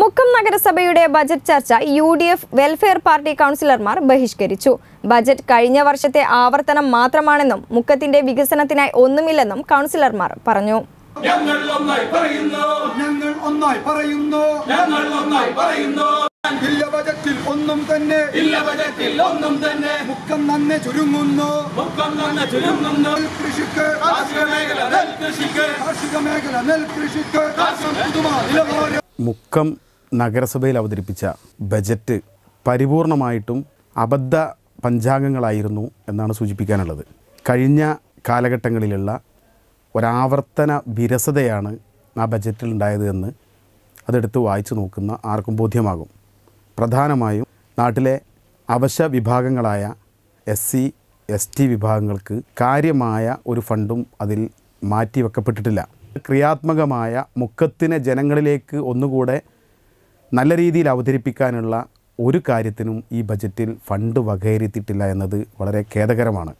മുക്കം നഗരസഭയുടെ ബജറ്റ് ചർച്ച U D F welfare party കൗൺസിലർമാർ ബഹിഷ്കരിച്ചു. ബജറ്റ് കഴിഞ്ഞ വർഷത്തെ ആവർത്തനം മാത്രമാണെന്നും മുക്കത്തിന്റെ വികസനത്തിനായി ഒന്നുമില്ലെന്നും കൗൺസിലർമാർ പറഞ്ഞു. ഞങ്ങൾ ഒന്നായി പറയുന്നു. ഞങ്ങൾ ഒന്നായി പറയുന്നു. ഞങ്ങൾ ഒന്നായി പറയുന്നു. ഇല്ല ബജറ്റിൽ ഒന്നും തന്നെ. ഇല്ല ബജറ്റിൽ ഒന്നും തന്നെ. മുക്കം നന്നെ ചുരുങ്ങുന്നു. മുക്കം ചുരുങ്ങുന്നു. കൃഷിക്ക് കാർഷിക മേഖല നെൽകൃഷിക്ക് കാർഷിക മേഖല നെൽകൃഷിക്ക് മുക്കം നഗരസഭയിൽ അവതരിപ്പിച്ച ബജറ്റ് പരിപൂർണമായിട്ടും അബദ്ധ പഞ്ചാംഗങ്ങളായിരുന്നു എന്നാണ് സൂചിപ്പിക്കാനുള്ളത്. കഴിഞ്ഞ കാലഘട്ടങ്ങളിലുള്ള ഒരാവർത്തന വിരസതയാണ് ആ ബജറ്റിൽ ഉണ്ടായത് എന്ന് അതെടുത്ത് വായിച്ചു നോക്കുന്ന ആർക്കും ബോധ്യമാകും. പ്രധാനമായും നാട്ടിലെ അവശ വിഭാഗങ്ങളായ എസ് സി എസ് ടി വിഭാഗങ്ങൾക്ക് കാര്യമായ ഒരു ഫണ്ടും അതിൽ മാറ്റിവെക്കപ്പെട്ടിട്ടില്ല. ക്രിയാത്മകമായ മുക്കത്തിനെ ജനങ്ങളിലേക്ക് ഒന്നുകൂടെ നല്ല രീതിയിൽ അവതരിപ്പിക്കാനുള്ള ഒരു കാര്യത്തിനും ഈ ബജറ്റിൽ ഫണ്ട് വകയിരുത്തിയിട്ടില്ല എന്നത് വളരെ ഖേദകരമാണ്.